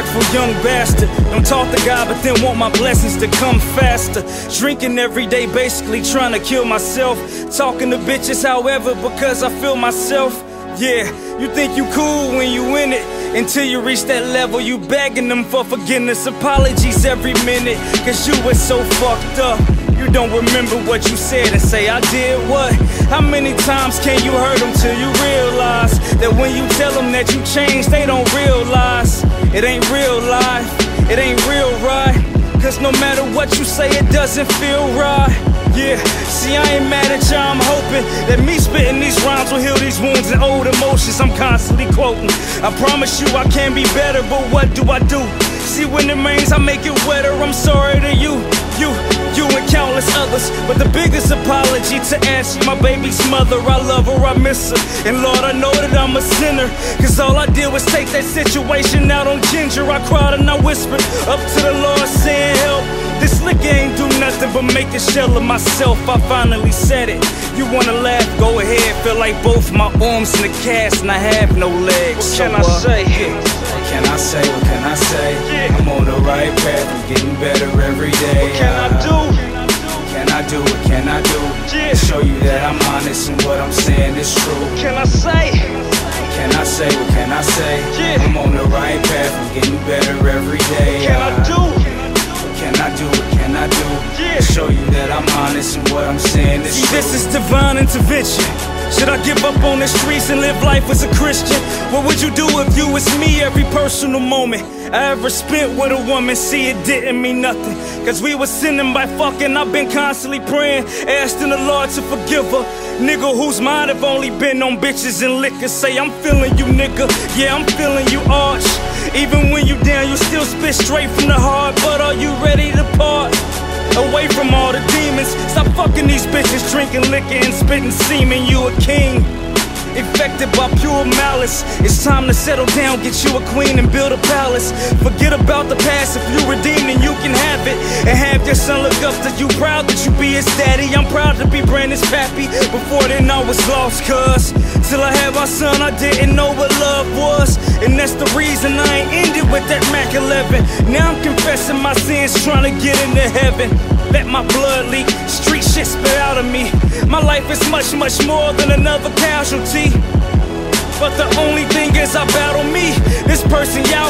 ungrateful young bastard. Don't talk to God, but then want my blessings to come faster. Drinking every day, basically trying to kill myself. Talking to bitches, however, because I feel myself. Yeah, you think you cool when you in it Until you reach that level, you begging them for forgiveness Apologies every minute, cause you were so fucked up You don't remember what you said and say I did what? How many times can you hurt them till you That when you tell them that you changed, they don't realize It ain't real life, it ain't real right Cause no matter what you say, it doesn't feel right yeah, see, I ain't mad at y'all. I'm hoping that me spitting these rhymes will heal these wounds and old emotions I'm constantly quoting. I promise you I can be better, but what do I do? See, when it rains, I make it wetter. I'm sorry to you, you, you, and countless others. But the biggest apology to Ashley, my baby's mother. I love her, I miss her. And Lord, I know that I'm a sinner. Cause all I did was take that situation out on Ginger. I cried and I whispered up to the Lord, saying, Help. This liquor ain't do nothing but make a shell of myself. I finally said it. You wanna laugh? Go ahead. Feel like both my arms in a cast and I have no legs. What can I uh, say? Yeah. What can I say? What can right path. I'm getting better every day. What can I do? Can I do? What can I do? Yeah. To show you that I'm honest and what I'm saying is true. Can I say? Can I say? What can I say? Yeah. I'm on the right path. I'm getting better every day. What Can I do? Is divine intervention. Should I give up on the streets and live life as a Christian? What would you do if you was me every personal moment I ever spent with a woman? See, it didn't mean nothing. Cause we was sinning by fucking. I've been constantly praying, asking the Lord to forgive her. Nigga whose mind have only been on bitches and liquor. Say, I'm feeling you, nigga. Yeah, I'm feeling you, arch. Even when you down, you still spit straight from the heart. But are you ready to part? Away from all the demons. Drinking liquor and spitting semen. You a king. Infected by pure malice. It's time to settle down, get you a queen and build a palace. Forget about the past. If you redeem, you can have it. And have your son look up to you. Proud that you be his daddy. I'm proud to be Brandon's pappy. Before then, I was lost, cuz. Till I had my son, I didn't know what love was. And that's the reason I ain't ended with that Mac 11. Now I'm confessing my sins, trying to get into heaven. Let my blood leak, street shit spit out of me. My life is much, much more than another casualty. But the only thing is, I battle me. This person, y'all.